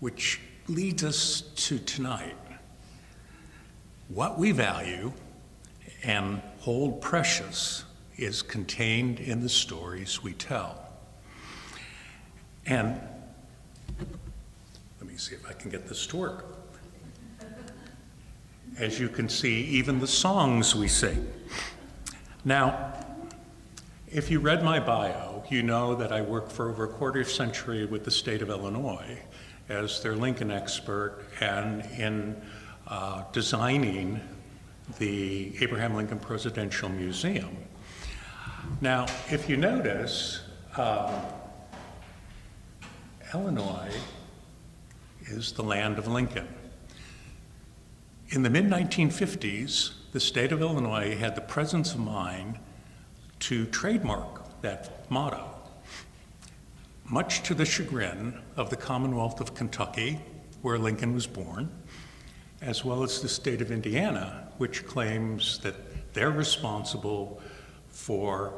which leads us to tonight. What we value and hold precious is contained in the stories we tell. And let me see if I can get this to work. As you can see, even the songs we sing. Now, if you read my bio, you know that I worked for over a quarter century with the state of Illinois as their Lincoln expert and in uh, designing the Abraham Lincoln Presidential Museum. Now, if you notice, um, Illinois is the land of Lincoln. In the mid 1950s, the state of Illinois had the presence of mind to trademark that motto, much to the chagrin of the Commonwealth of Kentucky, where Lincoln was born, as well as the state of Indiana, which claims that they're responsible for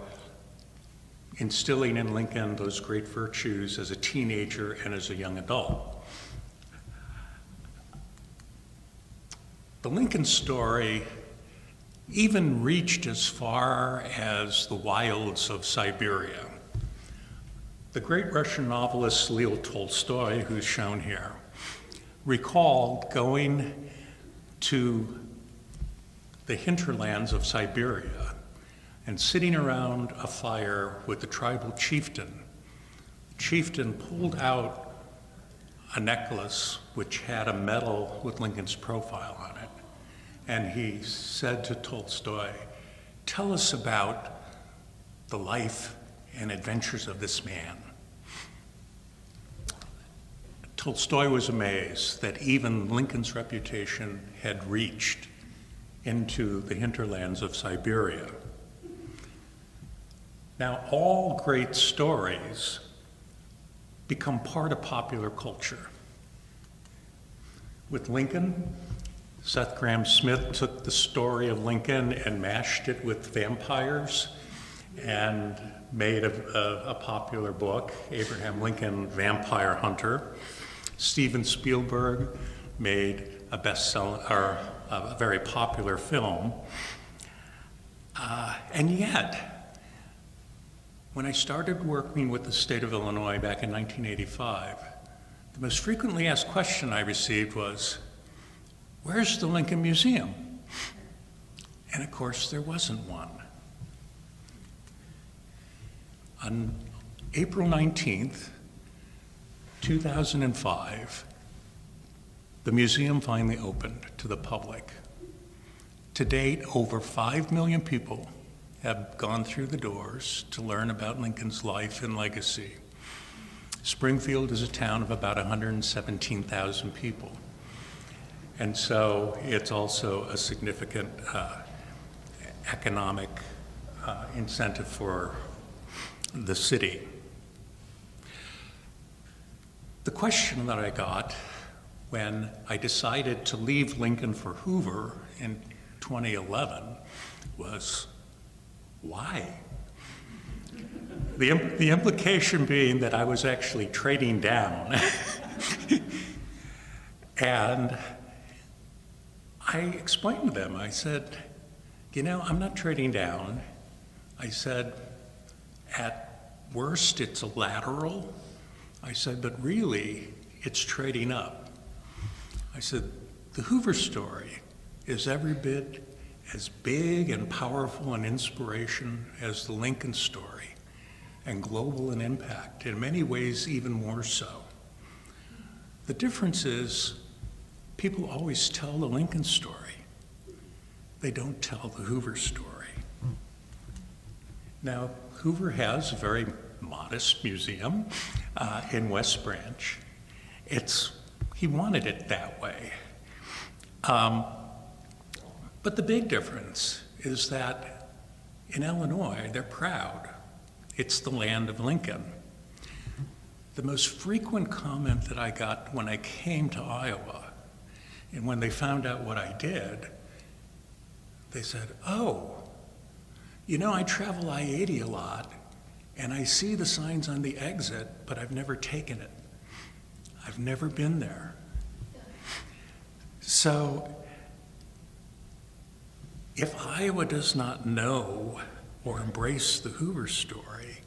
instilling in Lincoln those great virtues as a teenager and as a young adult. The Lincoln story even reached as far as the wilds of Siberia. The great Russian novelist Leo Tolstoy, who's shown here, recalled going to the hinterlands of Siberia and sitting around a fire with the tribal chieftain. The chieftain pulled out a necklace which had a medal with Lincoln's profile on it. And he said to Tolstoy, Tell us about the life and adventures of this man. Tolstoy was amazed that even Lincoln's reputation had reached into the hinterlands of Siberia. Now, all great stories become part of popular culture. With Lincoln, Seth Grahame-Smith took the story of Lincoln and mashed it with vampires and made a, a, a popular book, Abraham Lincoln Vampire Hunter. Steven Spielberg made a bestseller, or a very popular film. Uh, and yet, when I started working with the state of Illinois back in 1985, the most frequently asked question I received was, Where's the Lincoln Museum? And of course, there wasn't one. On April 19th, 2005, the museum finally opened to the public. To date, over 5 million people have gone through the doors to learn about Lincoln's life and legacy. Springfield is a town of about 117,000 people. And so it's also a significant uh, economic uh, incentive for the city. The question that I got when I decided to leave Lincoln for Hoover in 2011 was why? The, the implication being that I was actually trading down. and I explained to them, I said, you know, I'm not trading down. I said, at worst, it's a lateral I said, but really, it's trading up. I said, the Hoover story is every bit as big and powerful an inspiration as the Lincoln story, and global in impact, in many ways, even more so. The difference is people always tell the Lincoln story, they don't tell the Hoover story. Now, Hoover has a very modest museum uh, in West Branch. It's, he wanted it that way. Um, but the big difference is that in Illinois, they're proud. It's the land of Lincoln. The most frequent comment that I got when I came to Iowa, and when they found out what I did, they said, Oh, you know, I travel I 80 a lot, and I see the signs on the exit, but I've never taken it. I've never been there. So, if Iowa does not know or embrace the Hoover story,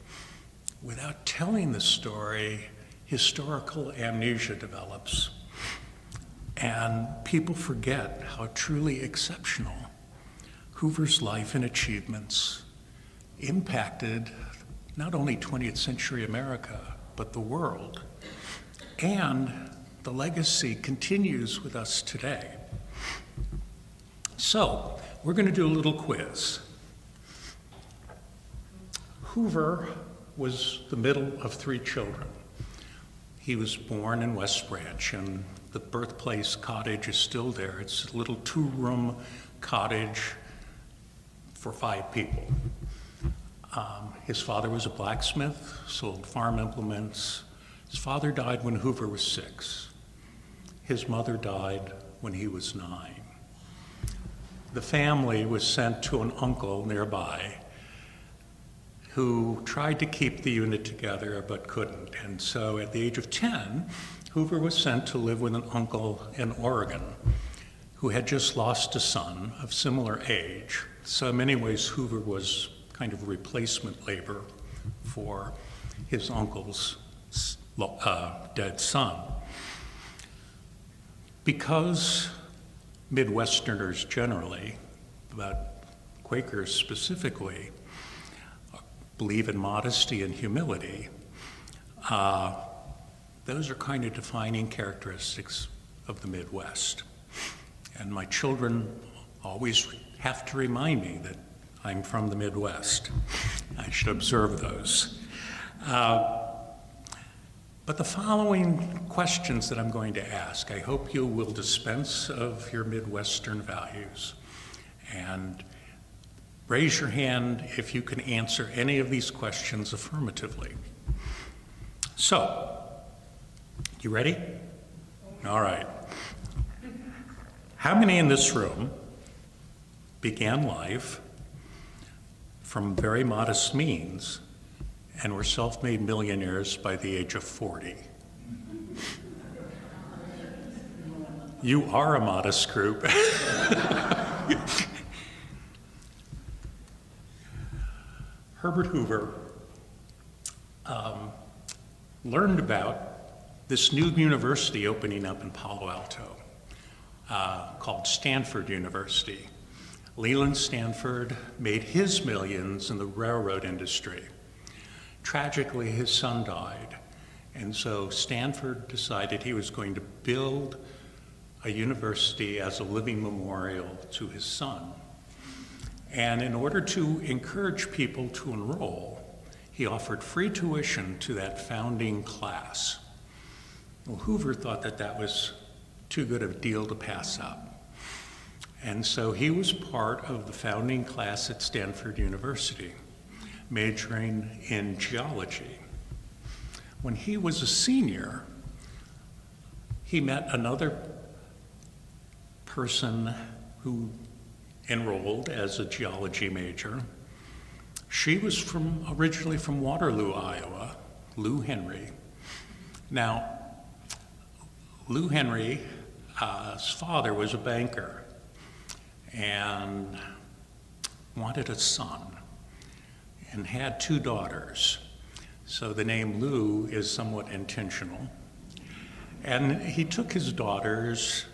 without telling the story, historical amnesia develops. And people forget how truly exceptional Hoover's life and achievements impacted not only 20th century America, but the world. And the legacy continues with us today. So, we're going to do a little quiz. Hoover was the middle of three children. He was born in West Branch, and the birthplace cottage is still there. It's a little two room cottage for five people. Um, his father was a blacksmith, sold farm implements. His father died when Hoover was six. His mother died when he was nine. The family was sent to an uncle nearby who tried to keep the unit together but couldn't. And so at the age of 10, Hoover was sent to live with an uncle in Oregon who had just lost a son of similar age. So, in many ways, Hoover was kind of replacement labor for his uncle's uh, dead son. Because Midwesterners generally, but Quakers specifically, believe in modesty and humility, uh, those are kind of defining characteristics of the Midwest. And my children always have to remind me that I'm from the Midwest. I should observe those. Uh, but the following questions that I'm going to ask, I hope you will dispense of your Midwestern values and Raise your hand if you can answer any of these questions affirmatively. So, you ready? All right. How many in this room began life from very modest means and were self made millionaires by the age of 40? You are a modest group. Herbert Hoover um, learned about this new university opening up in Palo Alto uh, called Stanford University. Leland Stanford made his millions in the railroad industry. Tragically, his son died, and so Stanford decided he was going to build a university as a living memorial to his son. And in order to encourage people to enroll, he offered free tuition to that founding class. Well, Hoover thought that that was too good a deal to pass up. And so he was part of the founding class at Stanford University, majoring in geology. When he was a senior, he met another person who enrolled as a geology major. She was from originally from Waterloo, Iowa, Lou Henry. Now, Lou Henry's uh, father was a banker and wanted a son and had two daughters. So the name Lou is somewhat intentional. And he took his daughters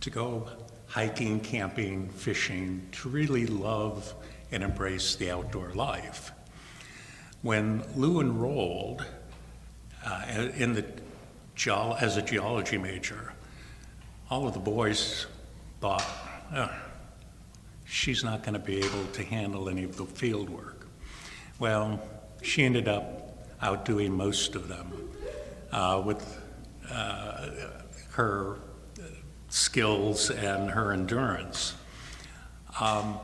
to go hiking, camping, fishing, to really love and embrace the outdoor life. When Lou enrolled uh, in the as a geology major, all of the boys thought, oh, she's not going to be able to handle any of the field work. Well, she ended up outdoing most of them uh, with uh, her skills and her endurance. Um,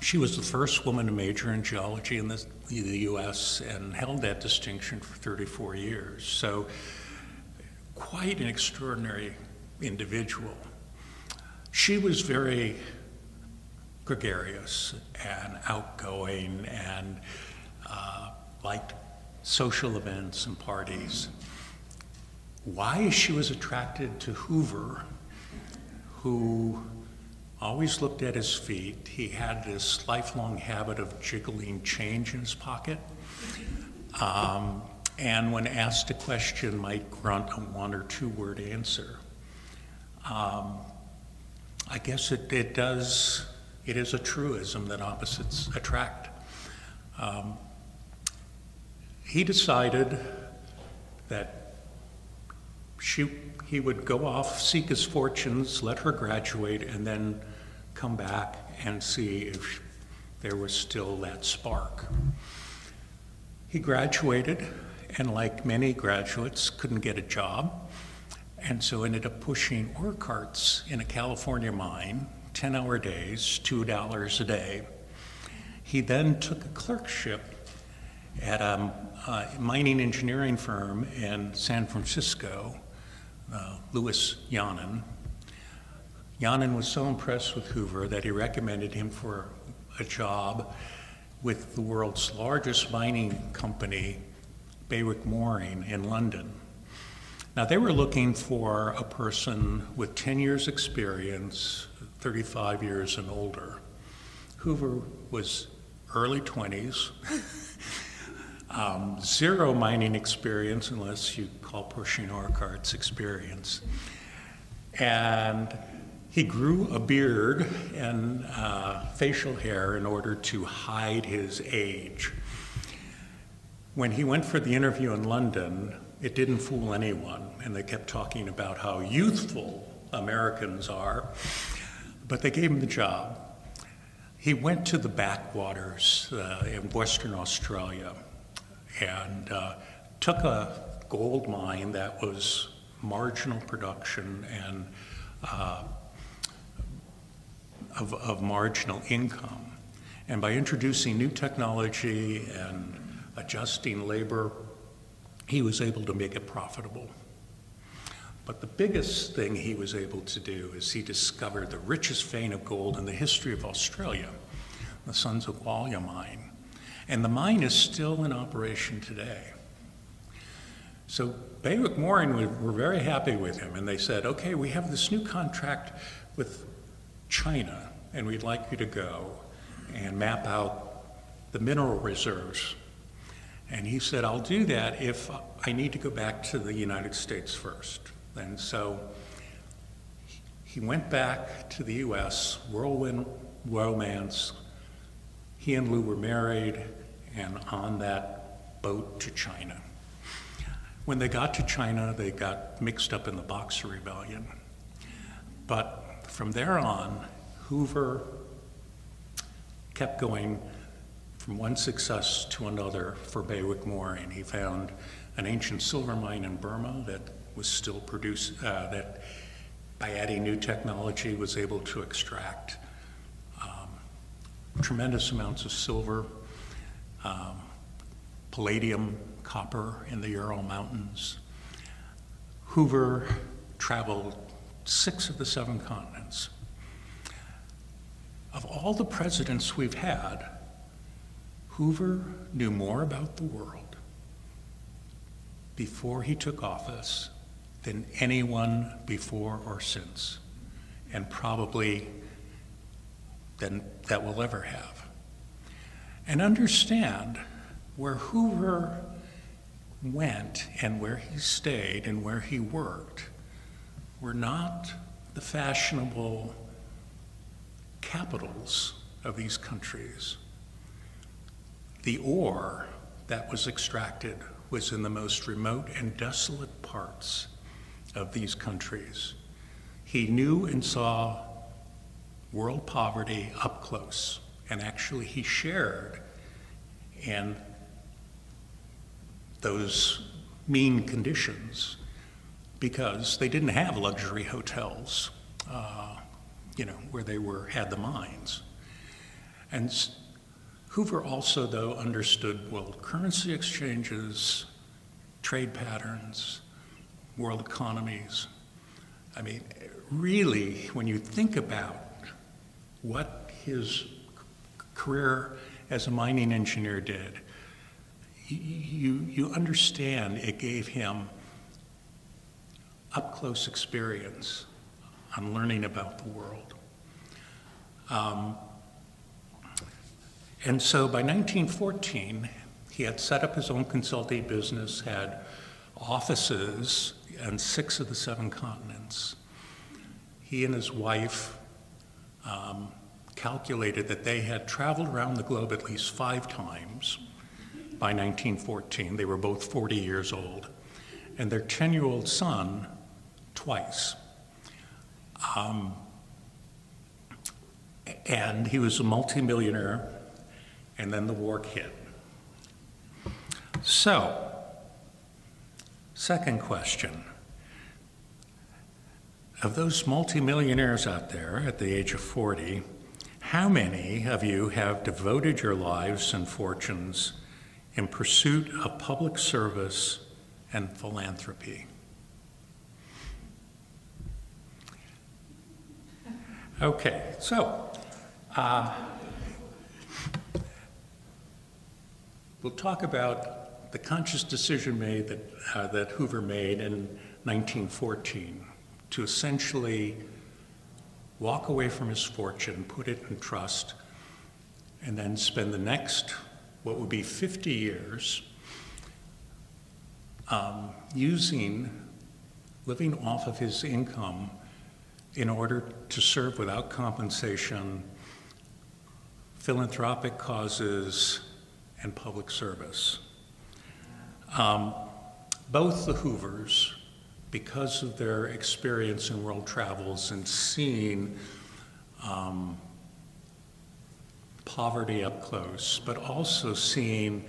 she was the first woman to major in geology in the, the U.S. and held that distinction for 34 years. So, quite an extraordinary individual. She was very gregarious and outgoing and uh, liked social events and parties. why she was attracted to Hoover, who always looked at his feet. He had this lifelong habit of jiggling change in his pocket. Um, and when asked a question, might grunt a one or two word answer. Um, I guess it, it does, it is a truism that opposites attract. Um, he decided that she, he would go off, seek his fortunes, let her graduate, and then come back and see if there was still that spark. He graduated, and like many graduates, couldn't get a job, and so ended up pushing ore carts in a California mine, 10 hour days, $2 a day. He then took a clerkship at a, mining engineering firm in San Francisco, uh, Louis Janin. Janin was so impressed with Hoover that he recommended him for a job with the world's largest mining company, Berwick Moreing, in London. Now, they were looking for a person with 10 years' experience, 35 years and older. Hoover was early 20s, um, zero mining experience, unless you call pushing ore carts experience. And he grew a beard and uh, facial hair in order to hide his age. When he went for the interview in London, it didn't fool anyone, and they kept talking about how youthful Americans are, but they gave him the job. He went to the backwaters uh, in Western Australia and uh, took a gold mine that was marginal production and uh, of, of marginal income. And by introducing new technology and adjusting labor, he was able to make it profitable. But the biggest thing he was able to do is he discovered the richest vein of gold in the history of Australia, the Sons of Gwalia mine. And the mine is still in operation today. So Berwick Moreing were very happy with him, and they said, okay, we have this new contract with China, and we'd like you to go and map out the mineral reserves. And he said, I'll do that if I need to go back to the United States first. And so he went back to the US, whirlwind romance. He and Lou were married and on that boat to China. When they got to China, they got mixed up in the Boxer Rebellion. But from there on, Hoover kept going from one success to another for Berwick Moreing. He found an ancient silver mine in Burma that was still produce uh, that by adding new technology was able to extract um, tremendous amounts of silver, um, palladium, copper in the Ural Mountains. Hoover traveled six of the seven continents. Of all the presidents we've had, Hoover knew more about the world before he took office than anyone before or since, and probably than that we'll ever have. And understand where Hoover went and where he stayed and where he worked were not the fashionable capitals of these countries. The ore that was extracted was in the most remote and desolate parts of these countries. He knew and saw world poverty up close, and actually he shared in those mean conditions because they didn't have luxury hotels, uh, you know, where they were had the mines. And Hoover also, though, understood world currency exchanges, trade patterns, world economies. I mean, really, when you think about what his career as a mining engineer did, you, you understand it gave him up close experience on learning about the world. Um, and so by 1914, he had set up his own consulting business, had offices on six of the seven continents. He and his wife um, calculated that they had traveled around the globe at least five times by 1914. They were both 40 years old. And their 10 year old son, twice. Um, and he was a multimillionaire, and then the war hit. So, second question. Of those multimillionaires out there at the age of 40, how many of you have devoted your lives and fortunes in pursuit of public service and philanthropy? Okay, so uh, we'll talk about the conscious decision made that, uh, that Hoover made in 1914 to essentially walk away from his fortune, put it in trust, and then spend the next, what would be 50 years, um, using, living off of his income in order to serve without compensation philanthropic causes and public service. Um, both the Hoovers, because of their experience in world travels and seeing um, poverty up close, but also seeing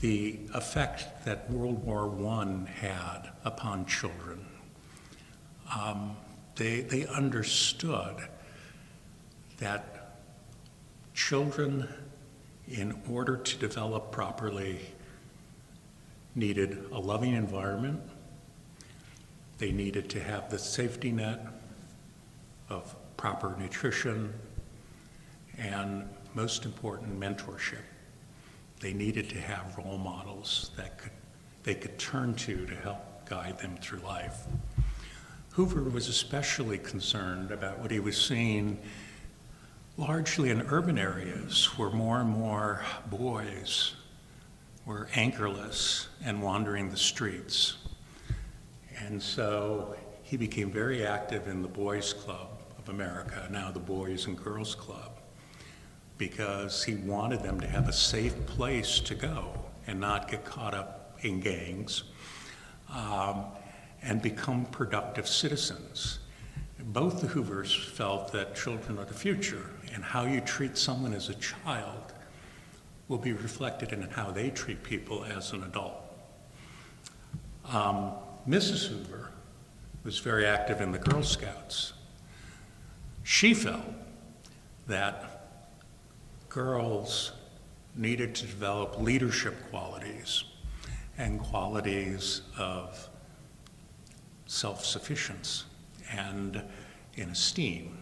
the effect that World War I had upon children. Um, they, they understood that children, in order to develop properly, needed a loving environment. They needed to have the safety net of proper nutrition and, most important, mentorship. They needed to have role models that could, they could turn to to help guide them through life. Hoover was especially concerned about what he was seeing largely in urban areas where more and more boys were anchorless and wandering the streets. And so he became very active in the Boys Club of America, now the Boys and Girls Club, because he wanted them to have a safe place to go and not get caught up in gangs um, and become productive citizens. Both the Hoovers felt that children are the future, and how you treat someone as a child will be reflected in how they treat people as an adult. Um, Mrs. Hoover was very active in the Girl Scouts. She felt that girls needed to develop leadership qualities and qualities of self-sufficiency and in esteem.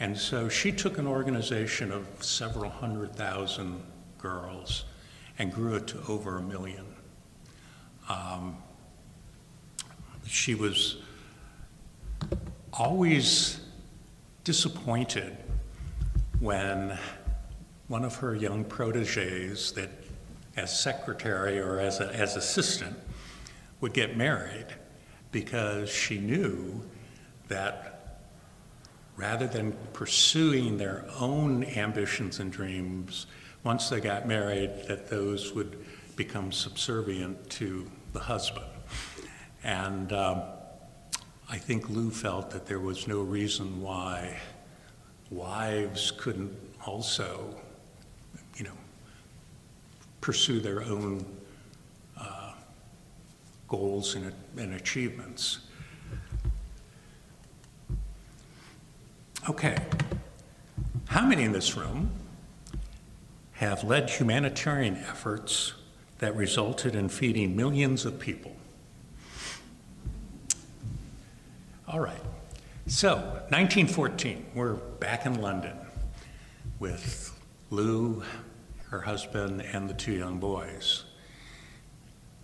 And so she took an organization of several hundred thousand girls and grew it to over a million. Um, she was always disappointed when one of her young proteges that as secretary or as, a, as assistant would get married because she knew that rather than pursuing their own ambitions and dreams, once they got married, that those would become subservient to the husband. And um, I think Lou felt that there was no reason why wives couldn't also, you know, pursue their own uh, goals and, and achievements. Okay, how many in this room have led humanitarian efforts that resulted in feeding millions of people. All right, so 1914, we're back in London with Lou, her husband, and the two young boys.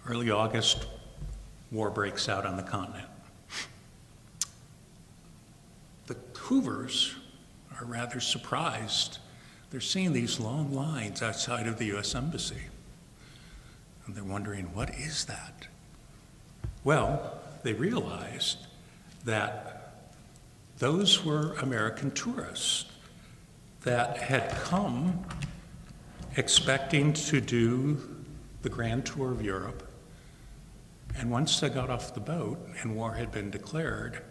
Early August, war breaks out on the continent. Hoovers are rather surprised. They're seeing these long lines outside of the U.S. Embassy. And they're wondering, what is that? Well, they realized that those were American tourists that had come expecting to do the grand tour of Europe. And once they got off the boat and war had been declared,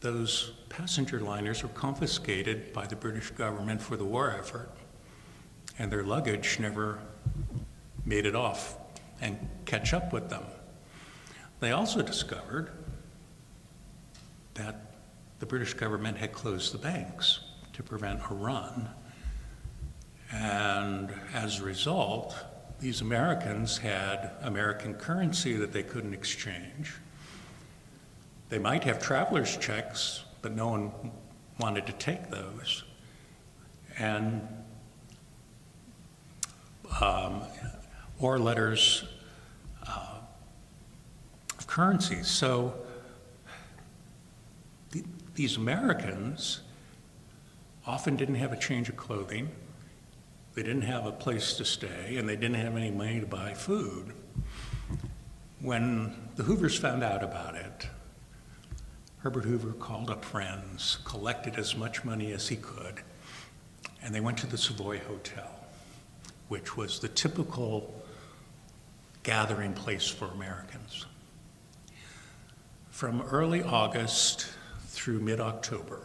those passenger liners were confiscated by the British government for the war effort, and their luggage never made it off and catch up with them. They also discovered that the British government had closed the banks to prevent a run. And as a result, these Americans had American currency that they couldn't exchange. They might have traveler's checks, but no one wanted to take those. And um, or letters uh, of currency. So th- these Americans often didn't have a change of clothing, they didn't have a place to stay, and they didn't have any money to buy food. When the Hoovers found out about it, Herbert Hoover called up friends, collected as much money as he could, and they went to the Savoy Hotel, which was the typical gathering place for Americans. From early August through mid October,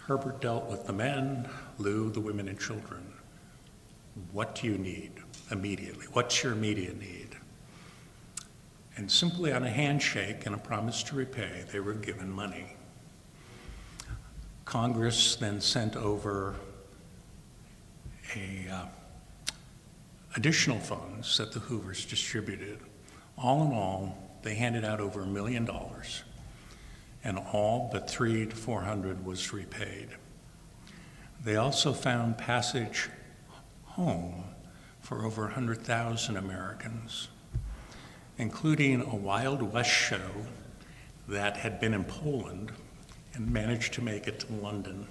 Herbert dealt with the men, Lou, the women, and children. What do you need immediately? What's your immediate need? And simply on a handshake and a promise to repay, they were given money. Congress then sent over a, uh, additional funds that the Hoovers distributed. All in all, they handed out over a million dollars and all but three to 400 was repaid. They also found passage home for over 100,000 Americans, including a Wild West show that had been in Poland and managed to make it to London.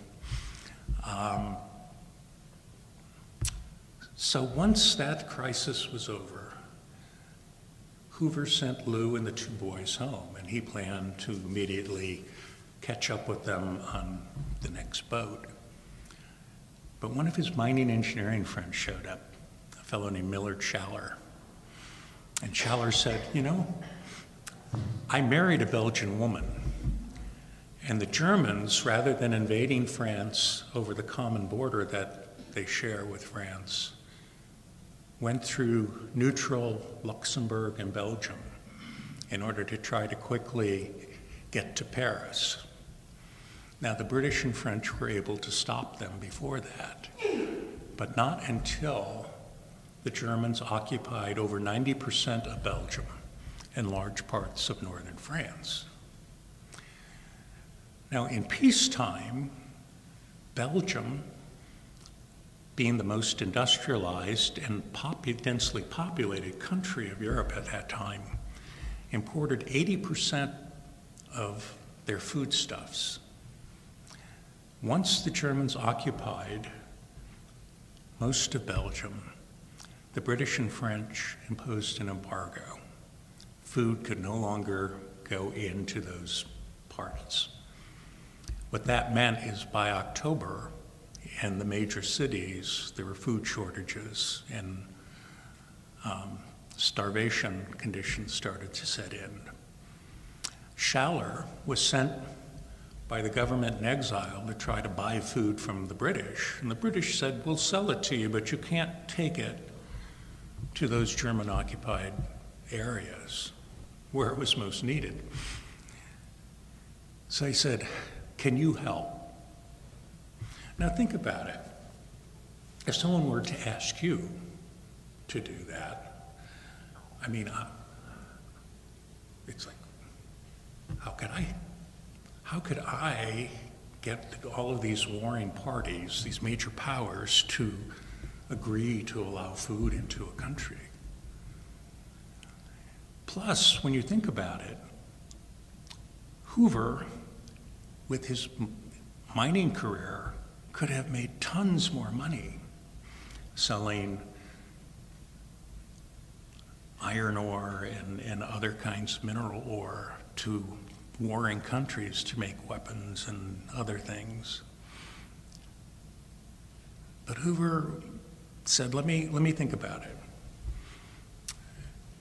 Um, so once that crisis was over, Hoover sent Lou and the two boys home, and he planned to immediately catch up with them on the next boat. But one of his mining engineering friends showed up, a fellow named Millard Shaler. And Shaler said, You know, I married a Belgian woman. And the Germans, rather than invading France over the common border that they share with France, went through neutral Luxembourg and Belgium in order to try to quickly get to Paris. Now, the British and French were able to stop them before that, but not until the Germans occupied over 90% of Belgium and large parts of northern France. Now, in peacetime, Belgium being the most industrialized and densely populated country of Europe at that time, imported 80% of their foodstuffs. Once the Germans occupied most of Belgium, the British and French imposed an embargo. Food could no longer go into those parts. What that meant is by October, in the major cities, there were food shortages and um, starvation conditions started to set in. Shaler was sent by the government in exile to try to buy food from the British. And the British said, We'll sell it to you, but you can't take it to those German occupied areas where it was most needed. So I said, Can you help? Now think about it. If someone were to ask you to do that, I mean, uh, it's like, how could I? How could I get all of these warring parties, these major powers, to agree to allow food into a country? Plus, when you think about it, Hoover, with his mining career, could have made tons more money selling iron ore and, and other kinds of mineral ore to warring countries to make weapons and other things. But Hoover said, let me, let me think about it.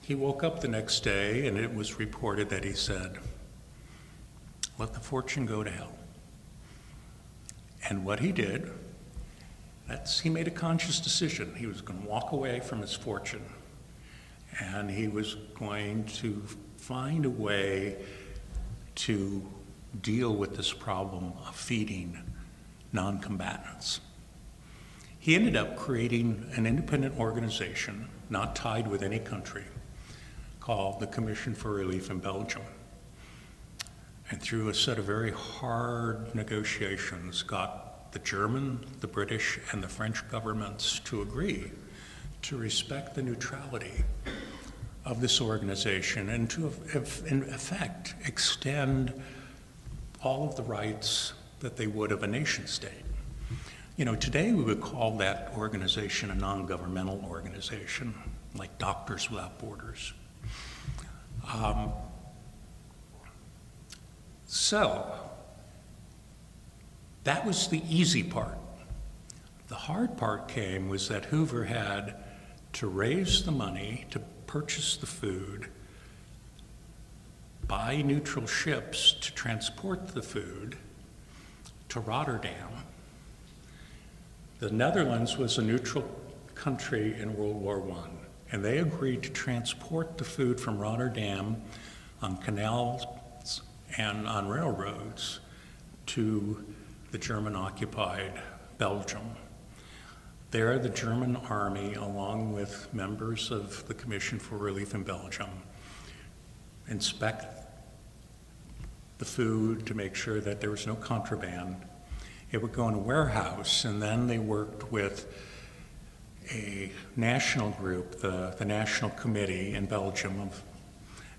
He woke up the next day and it was reported that he said, let the fortune go to hell. And what he did, that's, he made a conscious decision. He was going to walk away from his fortune and he was going to find a way to deal with this problem of feeding non combatants. He ended up creating an independent organization, not tied with any country, called the Commission for Relief in Belgium. And through a set of very hard negotiations, got the German, the British, and the French governments to agree to respect the neutrality of this organization and to, in effect, extend all of the rights that they would of a nation state. You know, today we would call that organization a non governmental organization, like Doctors Without Borders. Um, so, that was the easy part. The hard part came was that Hoover had to raise the money to purchase the food, buy neutral ships to transport the food to Rotterdam. The Netherlands was a neutral country in World War I, and they agreed to transport the food from Rotterdam on canals and on railroads to the German occupied Belgium. There, the German army, along with members of the Commission for Relief in Belgium, inspect the food to make sure that there was no contraband. It would go in a warehouse, and then they worked with a national group, the, the National Committee in Belgium, of,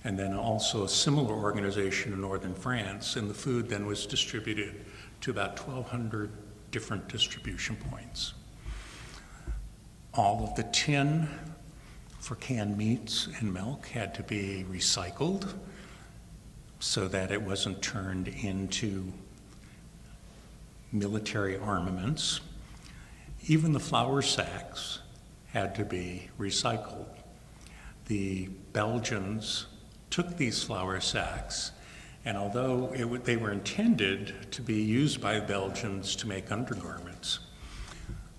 and then also a similar organization in northern France, and the food then was distributed to about 1,200 different distribution points. All of the tin for canned meats and milk had to be recycled so that it wasn't turned into military armaments. Even the flour sacks had to be recycled. The Belgians took these flour sacks, and although they were intended to be used by Belgians to make undergarments,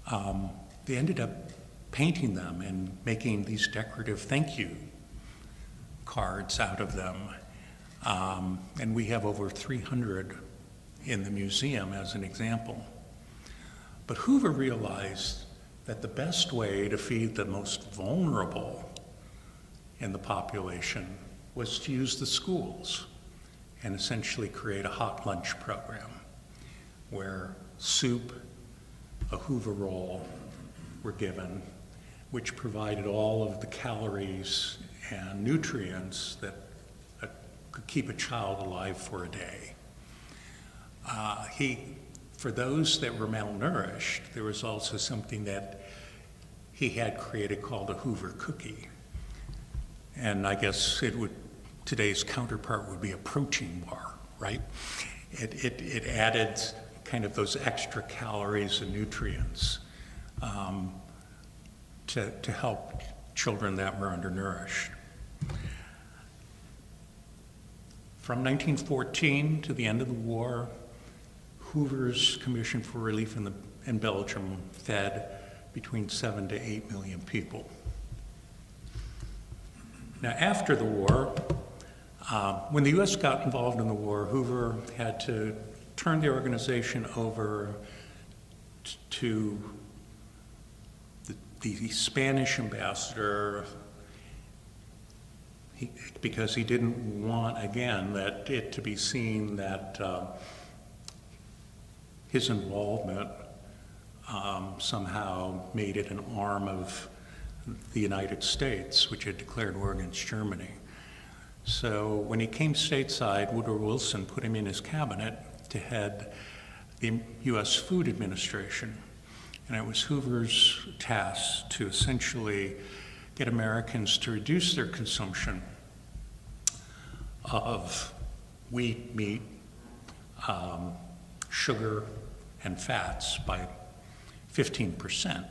um, they ended up painting them and making these decorative thank you cards out of them. Um, and we have over 300 in the museum as an example. But Hoover realized that the best way to feed the most vulnerable in the population was to use the schools and essentially create a hot lunch program where soup, a Hoover roll were given which provided all of the calories and nutrients that uh, could keep a child alive for a day. Uh, he, for those that were malnourished, there was also something that he had created called a Hoover cookie. And I guess it would, today's counterpart would be a protein bar, right? It, it, it added kind of those extra calories and nutrients. Um, to, to help children that were undernourished. From 1914 to the end of the war, Hoover's Commission for Relief in, the, in Belgium fed between seven to eight million people. Now, after the war, uh, when the U.S. got involved in the war, Hoover had to turn the organization over to the Spanish ambassador, he, because he didn't want, again, that it to be seen that uh, his involvement um, somehow made it an arm of the United States, which had declared war against Germany. So when he came stateside, Woodrow Wilson put him in his cabinet to head the U.S. Food Administration. And it was Hoover's task to essentially get Americans to reduce their consumption of wheat, meat, um, sugar, and fats by 15%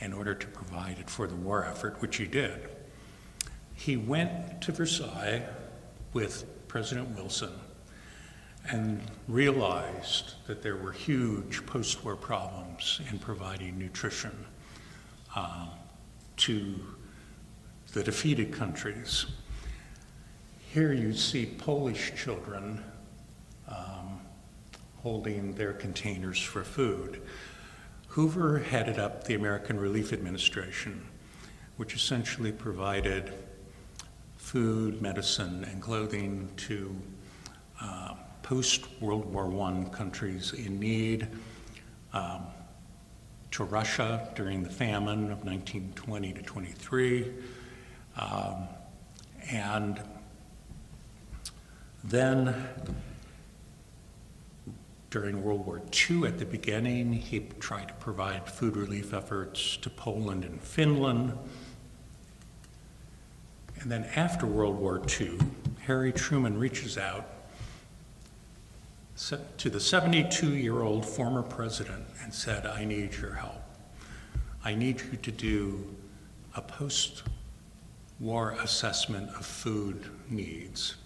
in order to provide it for the war effort, which he did. He went to Versailles with President Wilson and realized that there were huge post war problems in providing nutrition uh, to the defeated countries. Here you see Polish children holding their containers for food. Hoover headed up the American Relief Administration, which essentially provided food, medicine, and clothing to uh, post World War I countries in need, um, to Russia during the famine of 1920 to 23, um, and then during World War II at the beginning, he tried to provide food relief efforts to Poland and Finland. And then after World War II, Harry Truman reaches out to the 72 year old former president and said, I need your help. I need you to do a post war assessment of food needs.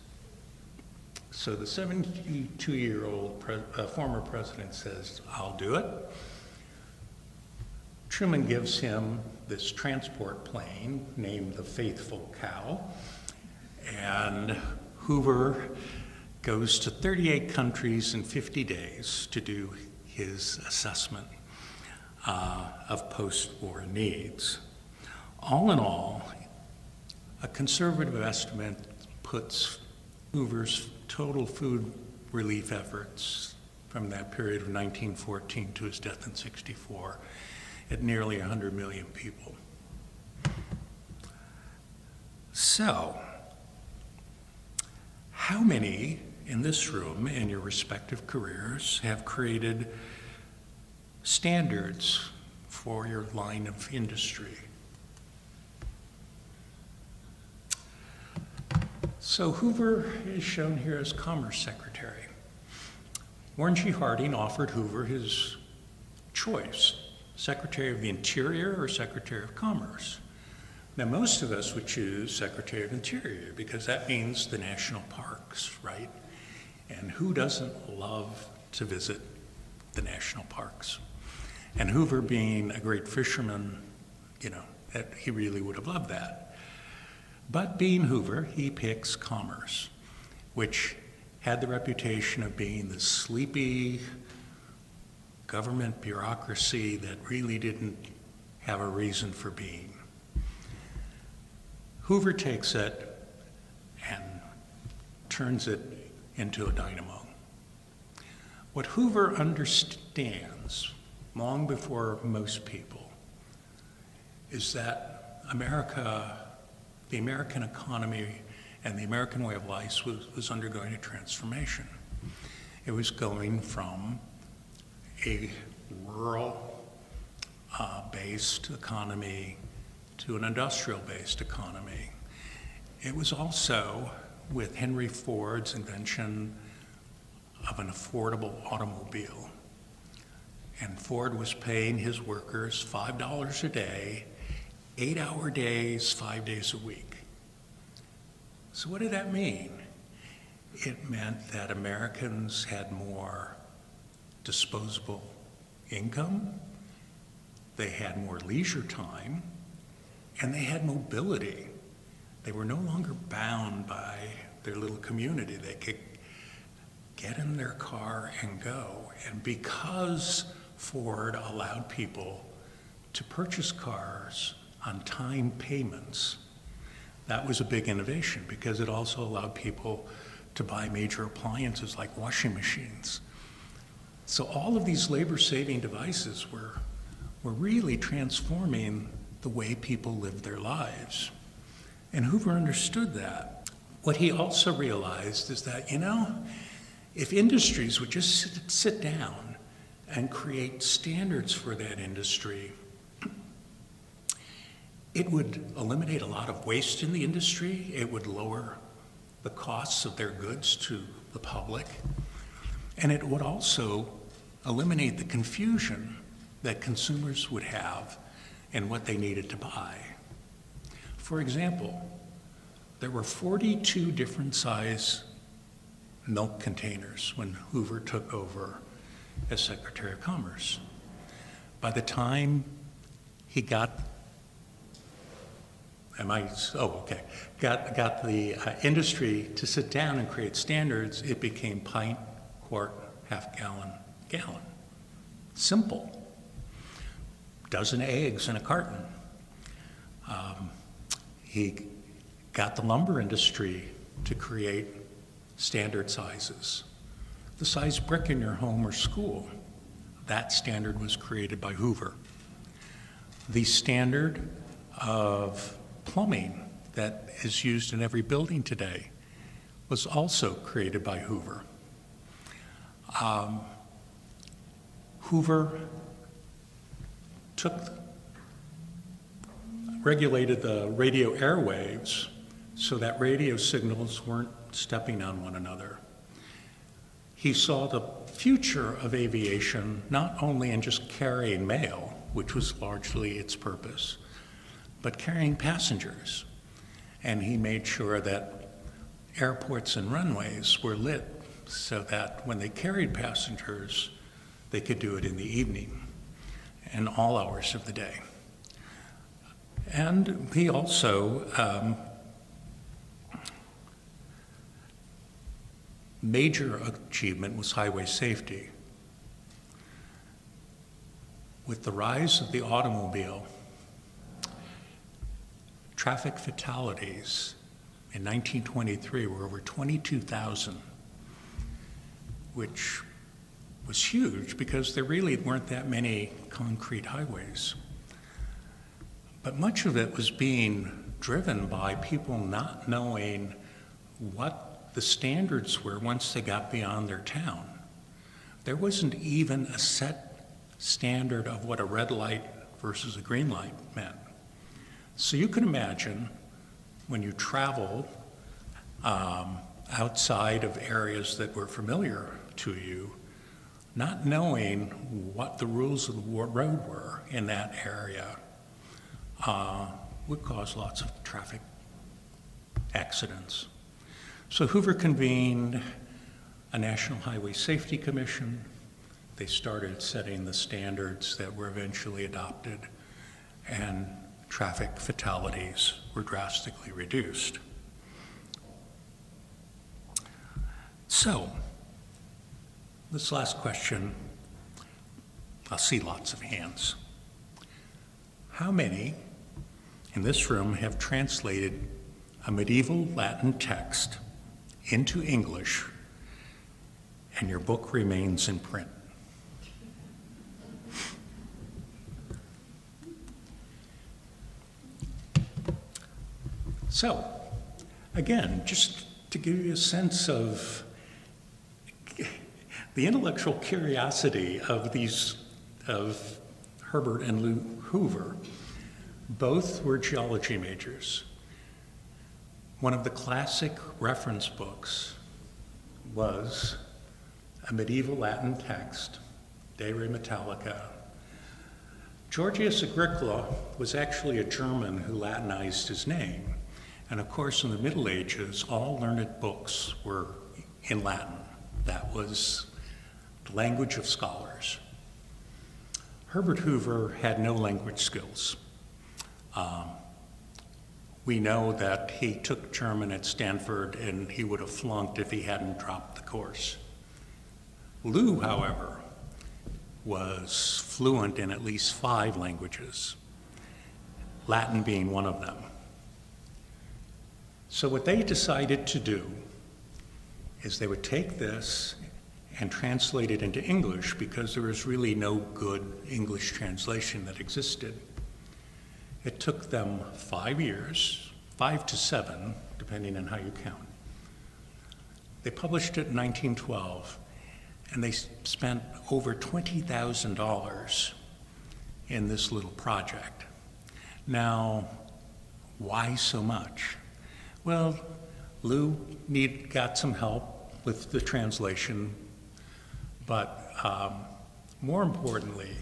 So the 72 year old pre- uh, former president says, I'll do it. Truman gives him this transport plane named the Faithful Cow, and Hoover goes to 38 countries in 50 days to do his assessment uh, of post war needs. All in all, a conservative estimate puts Hoover's total food relief efforts from that period of 1914 to his death in 64 at nearly 100 million people. So, how many in this room in your respective careers have created standards for your line of industry? So Hoover is shown here as Commerce Secretary. Warren G. Harding offered Hoover his choice Secretary of the Interior or Secretary of Commerce. Now, most of us would choose Secretary of Interior because that means the national parks, right? And who doesn't love to visit the national parks? And Hoover, being a great fisherman, you know, that he really would have loved that. But being Hoover, he picks commerce, which had the reputation of being the sleepy, government bureaucracy that really didn't have a reason for being. Hoover takes it and turns it into a dynamo. What Hoover understands long before most people is that America, the American economy, and the American way of life was, was undergoing a transformation. It was going from a rural uh, based economy to an industrial based economy. It was also with Henry Ford's invention of an affordable automobile. And Ford was paying his workers $5 a day, eight hour days, five days a week. So, what did that mean? It meant that Americans had more disposable income, they had more leisure time, and they had mobility. They were no longer bound by their little community. They could get in their car and go. And because Ford allowed people to purchase cars on time payments, that was a big innovation because it also allowed people to buy major appliances like washing machines so all of these labor-saving devices were, were really transforming the way people live their lives. And Hoover understood that. what he also realized is that, you know, if industries would just sit, sit down and create standards for that industry, it would eliminate a lot of waste in the industry. It would lower the costs of their goods to the public. And it would also eliminate the confusion that consumers would have in what they needed to buy. For example, there were 42 different size milk containers when Hoover took over as Secretary of Commerce. By the time he got am I, oh, okay, got, got the uh, industry to sit down and create standards, it became pint, quart, half gallon, gallon. Simple. Dozen eggs in a carton. Um, he got the lumber industry to create standard sizes. The size brick in your home or school, that standard was created by Hoover. The standard of plumbing that is used in every building today was also created by Hoover. Um, Hoover took, regulated the radio airwaves so that radio signals weren't stepping on one another. He saw the future of aviation not only in just carrying mail, which was largely its purpose, but carrying passengers. And he made sure that airports and runways were lit so that when they carried passengers, they could do it in the evening and all hours of the day. And he also um, major achievement was highway safety. With the rise of the automobile, traffic fatalities in 1923 were over 22,000, which was huge because there really weren't that many concrete highways. But much of it was being driven by people not knowing what the standards were once they got beyond their town. There wasn't even a set standard of what a red light versus a green light meant. So you can imagine when you travel um, outside of areas that were familiar to you, not knowing what the rules of the road were in that area uh, would cause lots of traffic accidents. So Hoover convened a National Highway Safety Commission. They started setting the standards that were eventually adopted, and traffic fatalities were drastically reduced. So, this last question, I'll see lots of hands. How many in this room have translated a medieval Latin text into English and your book remains in print? So, again, just to give you a sense of the intellectual curiosity of these, of Herbert and Lou Hoover, both were geology majors. One of the classic reference books was a medieval Latin text, De Re Metallica. Georgius Agricola was actually a German who Latinized his name. And of course, in the Middle Ages, all learned books were in Latin. That was the language of scholars. Herbert Hoover had no language skills. Um, we know that he took German at Stanford and he would have flunked if he hadn't dropped the course. Lou, however, was fluent in at least five languages, Latin being one of them. So what they decided to do is they would take this and translate it into English because there was really no good English translation that existed. It took them five years, five to seven, depending on how you count, They published it in 1912, and they spent over $20,000 in this little project. Now, why so much? Well, Lou need, got some help with the translation, but um, more importantly,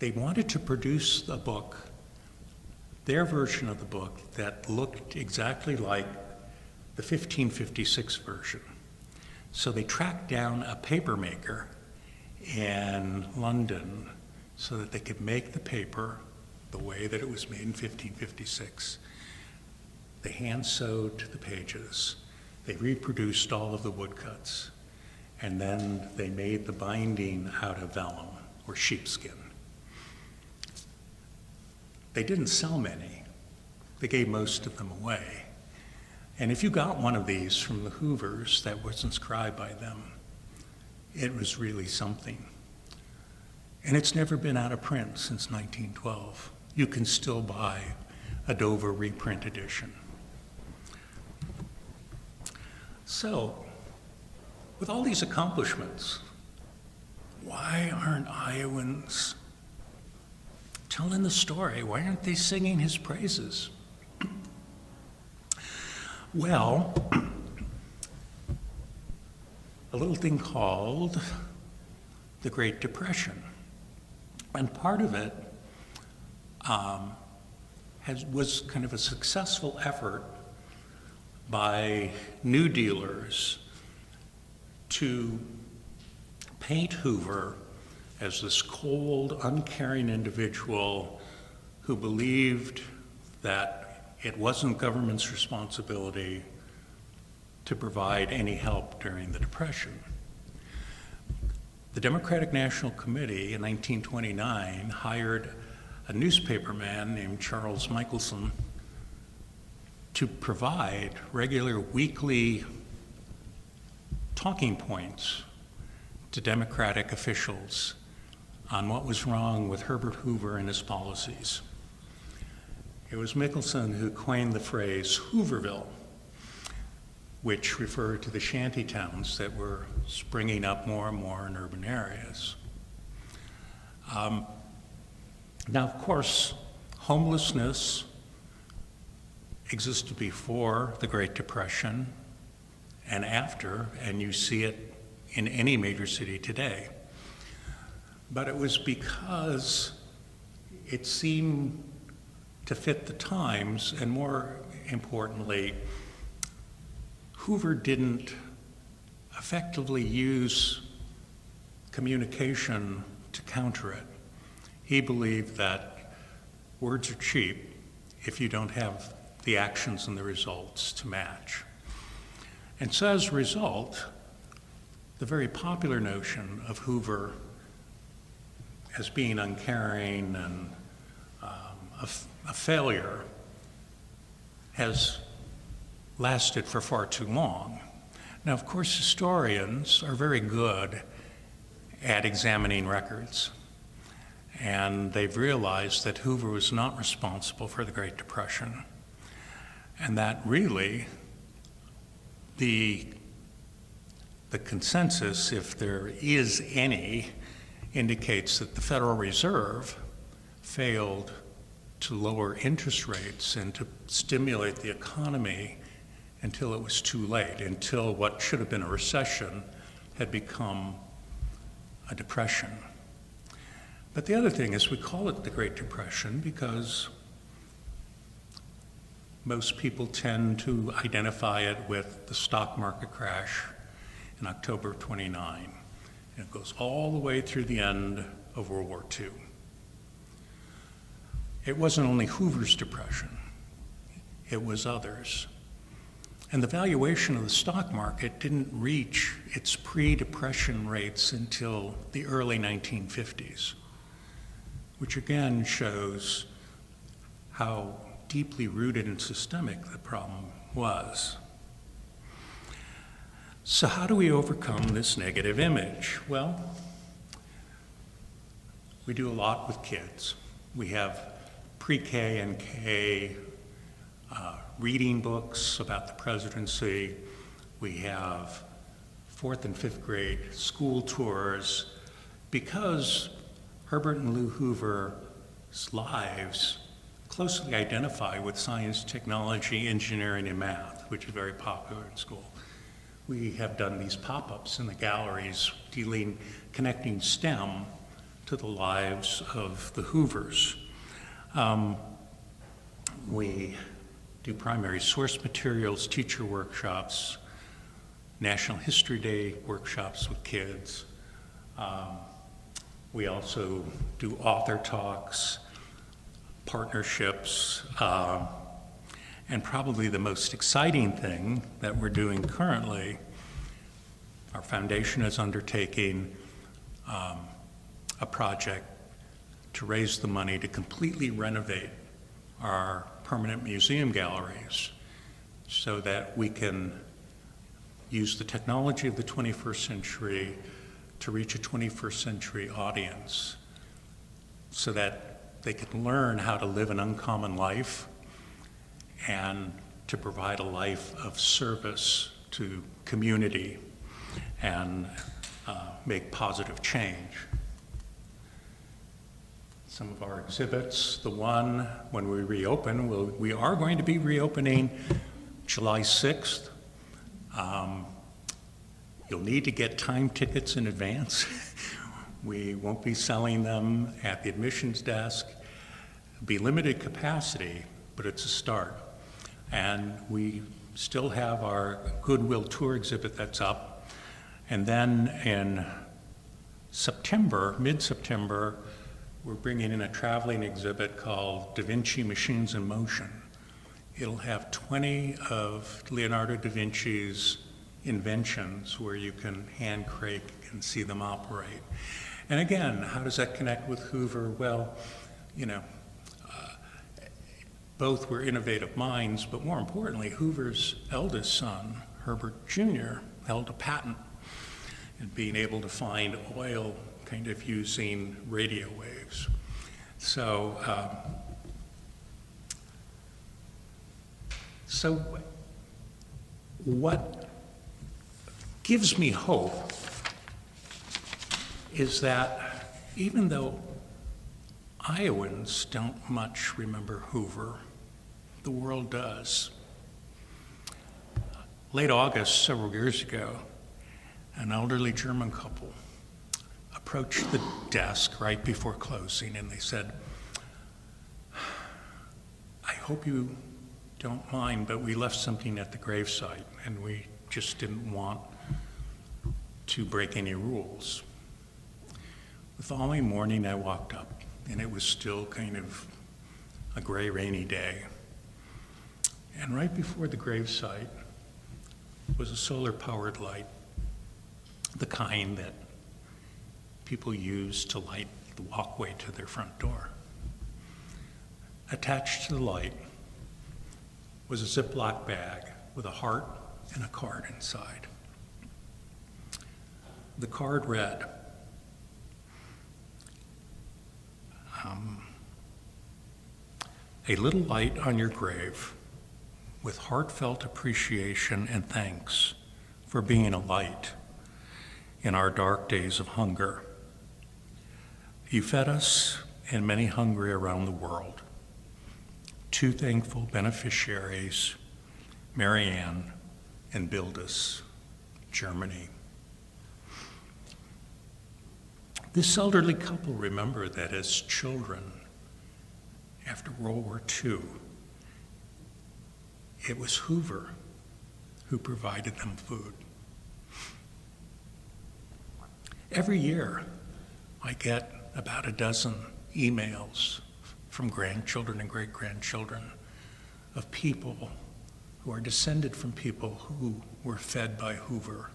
they wanted to produce a book, their version of the book, that looked exactly like the 1556 version. So they tracked down a paper maker in London so that they could make the paper the way that it was made in 1556. They hand sewed the pages. They reproduced all of the woodcuts. And then they made the binding out of vellum or sheepskin. They didn't sell many. They gave most of them away. And if you got one of these from the Hoovers that was inscribed by them, it was really something. And it's never been out of print since 1912. You can still buy a Dover reprint edition. So, with all these accomplishments, why aren't Iowans telling the story? Why aren't they singing his praises? Well, a little thing called the Great Depression. And part of it um, has, was kind of a successful effort by New Dealers to paint Hoover as this cold, uncaring individual who believed that it wasn't government's responsibility to provide any help during the Depression. The Democratic National Committee in 1929 hired a newspaperman named Charles Michelson to provide regular weekly talking points to Democratic officials on what was wrong with Herbert Hoover and his policies. It was Michelson who coined the phrase Hooverville, which referred to the shanty towns that were springing up more and more in urban areas. Um, now, of course, homelessness existed before the Great Depression and after, and you see it in any major city today. But it was because it seemed to fit the times, and more importantly, Hoover didn't effectively use communication to counter it. He believed that words are cheap if you don't have the actions and the results to match. And so as a result, the very popular notion of Hoover as being uncaring and um, a failure has lasted for far too long. Now, of course, historians are very good at examining records, and they've realized that Hoover was not responsible for the Great Depression, and that really the, the consensus, if there is any, indicates that the Federal Reserve failed to lower interest rates and to stimulate the economy until it was too late, until what should have been a recession had become a depression. But the other thing is, we call it the Great Depression because most people tend to identify it with the stock market crash in October of 29. And it goes all the way through the end of World War II. It wasn't only Hoover's depression, it was others. And the valuation of the stock market didn't reach its pre depression rates until the early 1950s, which again shows how deeply rooted and systemic the problem was. So, how do we overcome this negative image? Well, we do a lot with kids. We have pre-K and K uh, reading books about the presidency. We have fourth and fifth grade school tours because Herbert and Lou Hoover's lives closely identify with science, technology, engineering, and math, which is very popular in school. We have done these pop-ups in the galleries dealing, connecting STEM to the lives of the Hoovers. Um, we do primary source materials, teacher workshops, National History Day workshops with kids. Um, we also do author talks, partnerships, uh, and probably the most exciting thing that we're doing currently, our foundation is undertaking um, a project to raise the money to completely renovate our permanent museum galleries so that we can use the technology of the 21st century to reach a 21st century audience so that they can learn how to live an uncommon life and to provide a life of service to community and uh, make positive change. Some of our exhibits, the one when we reopen, we'll, we are going to be reopening July 6th. Um, you'll need to get time tickets in advance. we won't be selling them at the admissions desk. Be limited capacity, but it's a start. And we still have our Goodwill Tour exhibit that's up. And then in September, mid-September, we're bringing in a traveling exhibit called Da Vinci Machines in Motion. It'll have 20 of Leonardo da Vinci's inventions where you can hand crank and see them operate. And again, how does that connect with Hoover? Well, you know, both were innovative minds, but more importantly, Hoover's eldest son, Herbert Jr., held a patent in being able to find oil kind of using radio waves. So, um, so what gives me hope is that even though Iowans don't much remember Hoover, the world does. Late August, several years ago, an elderly German couple approached the desk right before closing and they said, I hope you don't mind, but we left something at the gravesite and we just didn't want to break any rules. The following morning, I walked up and it was still kind of a gray, rainy day. And right before the gravesite was a solar powered light, the kind that people use to light the walkway to their front door. Attached to the light was a Ziploc bag with a heart and a card inside. The card read, um, A little light on your grave with heartfelt appreciation and thanks for being a light in our dark days of hunger. You fed us and many hungry around the world. Two thankful beneficiaries, Marianne and Bildis, Germany. This elderly couple remembered that as children, after World War II, it was Hoover who provided them food. Every year, I get about a dozen emails from grandchildren and great grandchildren of people who are descended from people who were fed by Hoover.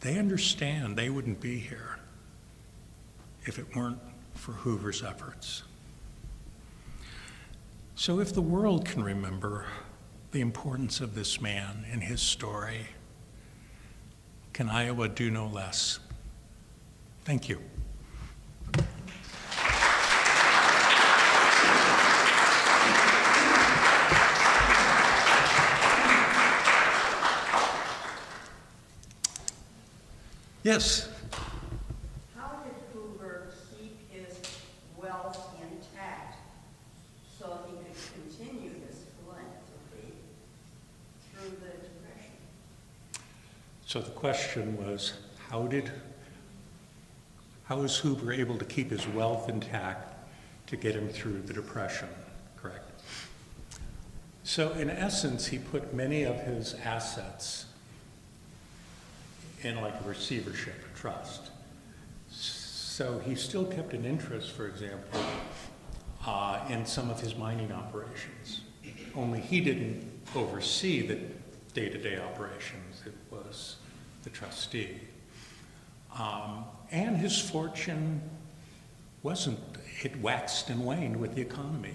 They understand they wouldn't be here if it weren't for Hoover's efforts. So, if the world can remember the importance of this man and his story, can Iowa do no less? Thank you. Yes, How did Hoover keep his wealth intact so he could continue his philanthropy through the Depression? So the question was, how did, how was Hoover able to keep his wealth intact to get him through the Depression, correct? So in essence, he put many of his assets in like a receivership, a trust. So he still kept an interest, for example, uh, in some of his mining operations. Only he didn't oversee the day-to-day operations. It was the trustee. Um, and his fortune wasn't, it waxed and waned with the economy.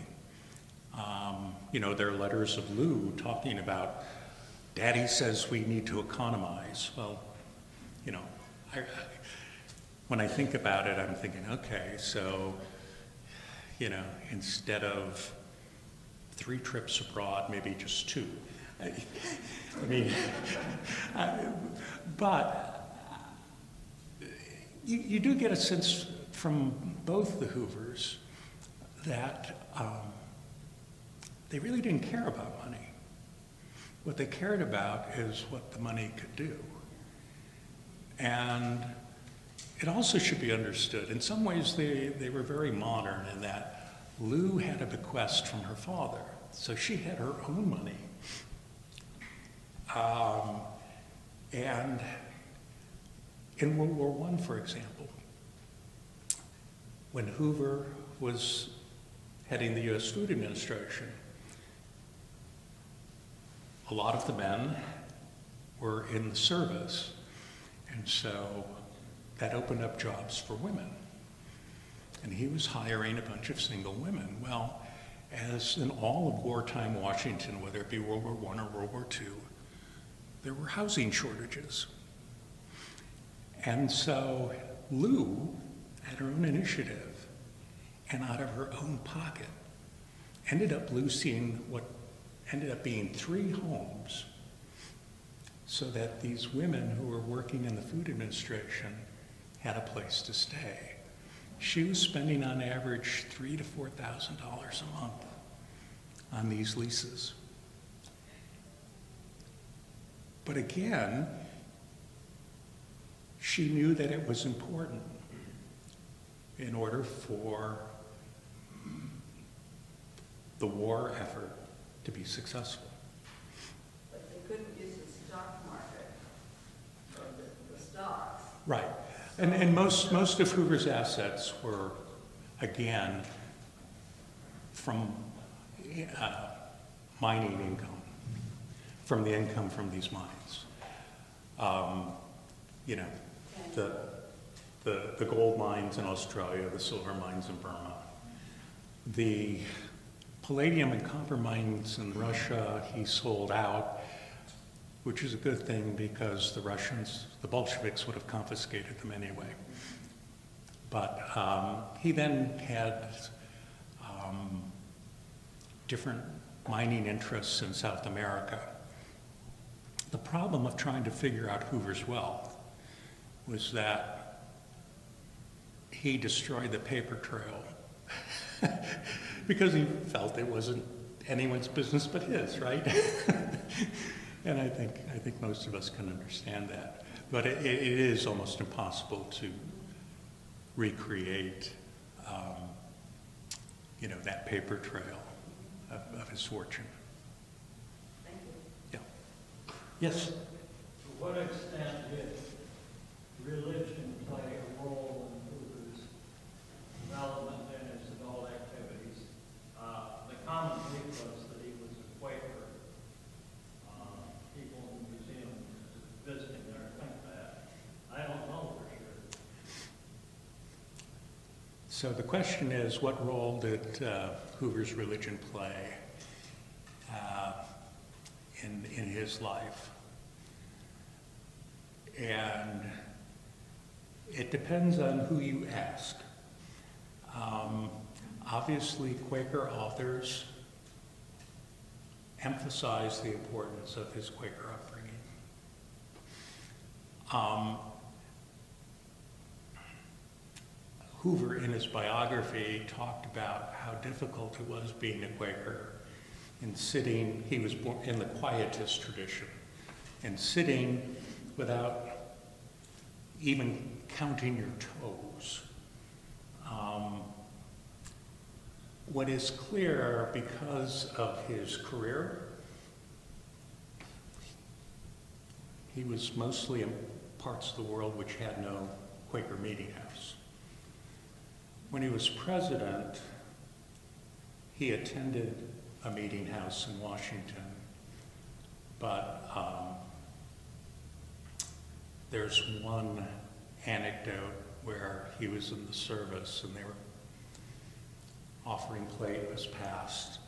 Um, you know, there are letters of Lou talking about, Daddy says we need to economize. Well, you know, I, I- when I think about it, I'm thinking, okay, so, you know, instead of three trips abroad, maybe just two. I mean, I- but you, you do get a sense from both the Hoovers that um, they really didn't care about money. What they cared about is what the money could do. And it also should be understood, in some ways, they, they were very modern in that Lou had a bequest from her father, so she had her own money. Um, and in World War I, for example, when Hoover was heading the U.S. Food Administration, a lot of the men were in the service, and so that opened up jobs for women. And he was hiring a bunch of single women. Well, as in all of wartime Washington, whether it be World War I or World War II, there were housing shortages. And so Lou, at her own initiative and out of her own pocket, ended up loosing what ended up being three homes so that these women who were working in the Food Administration had a place to stay. She was spending on average three to four thousand dollars a month on these leases. But again, she knew that it was important in order for the war effort to be successful. But they couldn't use the stock market or the, the stocks. Right. And, and most, most of Hoover's assets were, again, from uh, mining income, from the income from these mines. Um, You know, the, the, the gold mines in Australia, the silver mines in Burma, the palladium and copper mines in Russia, he sold out, which is a good thing because the Russians, the Bolsheviks would have confiscated them anyway. But um, he then had um, different mining interests in South America. The problem of trying to figure out Hoover's wealth was that he destroyed the paper trail because he felt it wasn't anyone's business but his, right? and I think I think most of us can understand that. But it, it is almost impossible to recreate, um, you know, that paper trail of, of his fortune. Thank you. Yeah. Yes. To what extent did religion play a role in Hoover's development and his adult activities? Uh, The common belief was that he was a Quaker. Uh, People in the museum visiting there think that. I don't know for sure. So the question is, what role did uh, Hoover's religion play in, his life? And it depends on who you ask. Um, obviously, Quaker authors emphasize the importance of his Quaker upbringing. Um, Hoover, in his biography, talked about how difficult it was being a Quaker and sitting, he was born in the quietist tradition, and sitting without even counting your toes. Um, what is clear because of his career, he was mostly in parts of the world which had no Quaker meeting house. When he was president, he attended a meeting house in Washington, but um, there's one anecdote where he was in the service and they were offering plate was passed,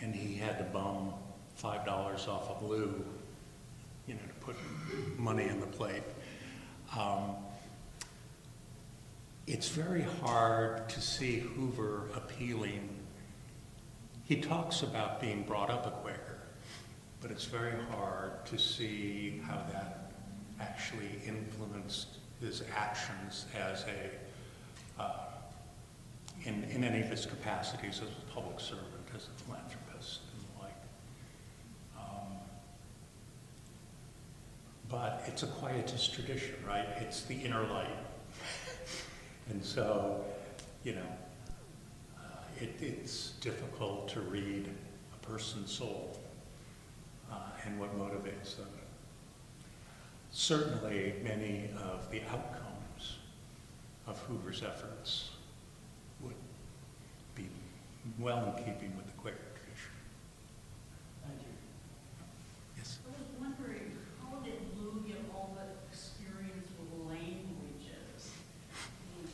and he had to bum five dollars off of Lou, you know, to put money in the plate. Um, it's very hard to see Hoover appealing. He talks about being brought up a Quaker, but it's very hard to see how that actually influenced his actions as a, uh, in, in any of his capacities as a public servant, as a philanthropist and the like. Um, But it's a quietist tradition, right? It's the inner light. And so, you know, it, it's difficult to read a person's soul uh, and what motivates them. Certainly, many of the outcomes of Hoover's efforts would be well in keeping with the Quaker tradition. Thank you. Yes. I was wondering, how did Lou get all that experience with languages? I mean,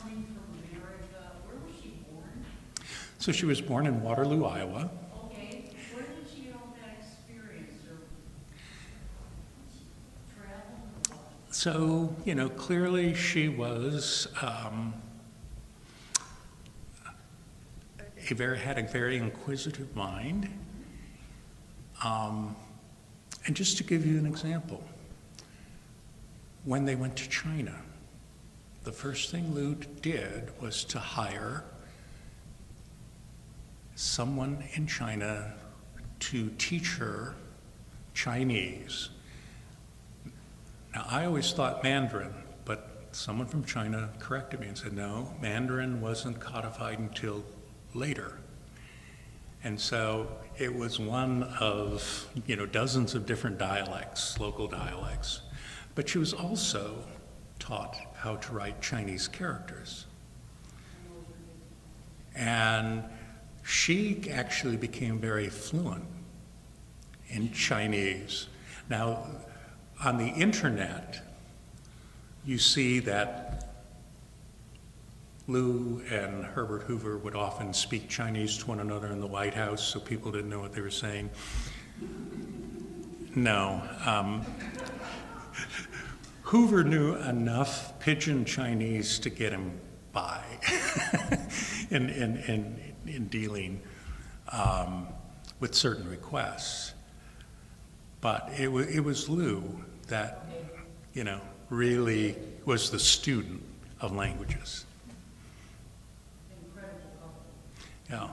Coming from America, where was she born? So she was born in Waterloo, Iowa. Okay, where did she get that experience or travel? So, you know, clearly she was um, a very, had a very inquisitive mind. Um, and just to give you an example, when they went to China, the first thing Lou did was to hire someone in China to teach her Chinese. Now, I always thought Mandarin, but someone from China corrected me and said, no, Mandarin wasn't codified until later. And so it was one of, you know, dozens of different dialects, local dialects. But she was also taught how to write Chinese characters. And she actually became very fluent in Chinese. Now, on the internet, you see that Lou and Herbert Hoover would often speak Chinese to one another in the White House so people didn't know what they were saying. No. Um, Hoover knew enough pidgin Chinese to get him by in, in, in, in dealing um, with certain requests. But it, it was Lou that, you know, really was the student of languages. Yeah.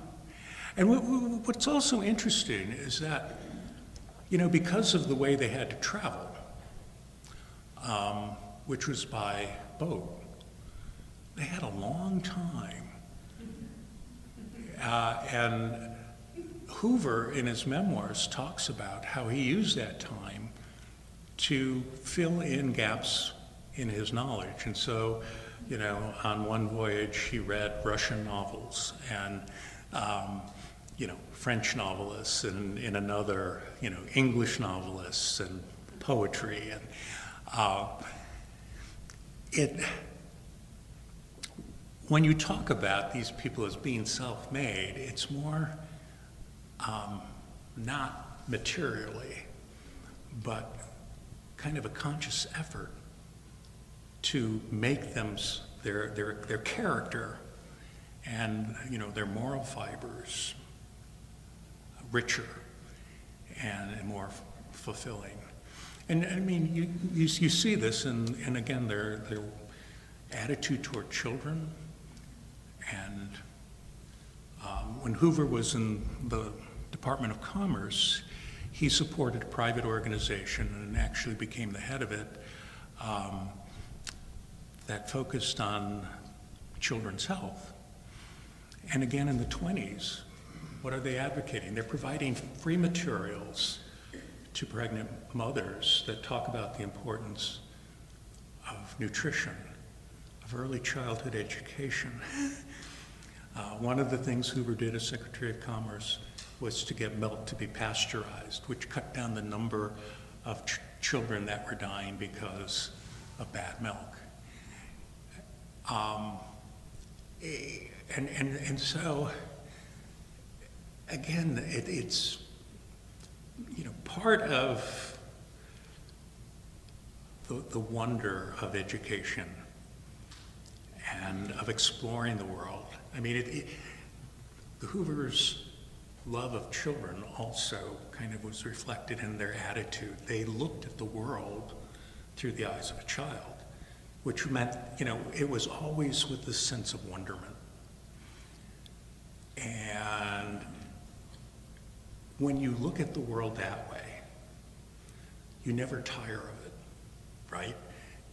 And what, what- what's also interesting is that, you know, because of the way they had to travel, um, which was by boat, they had a long time. Uh, and Hoover, in his memoirs, talks about how he used that time to fill in gaps in his knowledge. And so, you know, on one voyage, he read Russian novels and, um, you know, French novelists, and in another, you know, English novelists and poetry. And uh, it, when you talk about these people as being self-made, it's more um, not materially, but kind of a conscious effort to make them their their their character and you know their moral fibers richer and, and more fulfilling. And I mean, you, you you see this, and and again, their their attitude toward children. And um, when Hoover was in the Department of Commerce, he supported a private organization and actually became the head of it um, that focused on children's health. And again, in the 20s, what are they advocating? They're providing free materials to pregnant mothers that talk about the importance of nutrition, of early childhood education. Uh, one of the things Hoover did as Secretary of Commerce was to get milk to be pasteurized, which cut down the number of ch- children that were dying because of bad milk. Um, eh, and, and, and so, again, it, it's, you know, part of the, the wonder of education and of exploring the world. I mean, it, it, the Hoovers' love of children also kind of was reflected in their attitude. They looked at the world through the eyes of a child, which meant, you know, it was always with this sense of wonderment. And when you look at the world that way, you never tire of it, right?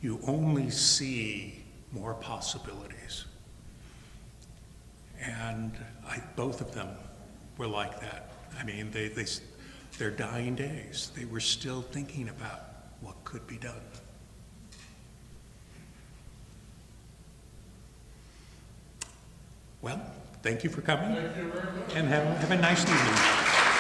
You only see more possibilities. And I, both of them were like that. I mean, they, they, their dying days, they were still thinking about what could be done. Well, thank you for coming. Thank you very much. And have, have a nice evening.